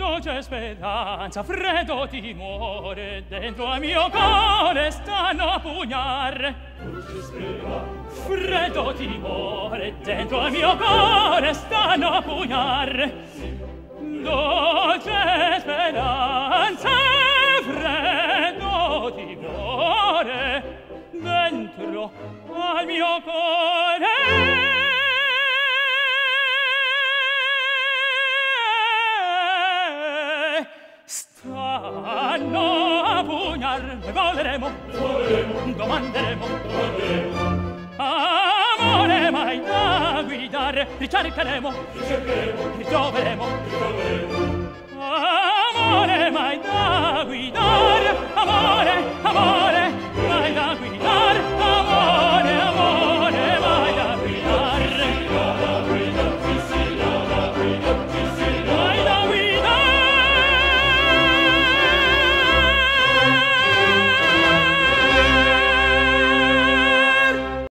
dolce speranza, freddo timore, dentro al mio cuore stanno a pugnar. Dolce speranza, freddo timore, dentro al mio cuore stanno a pugnar. Dolce speranza, freddo timore, dentro al mio cuore Stanno a pugnar, voleremo, voleremo, domanderemo, domanderemo. Amore mai da guidare, ricercheremo, ricercheremo, ritroveremo, ritroveremo.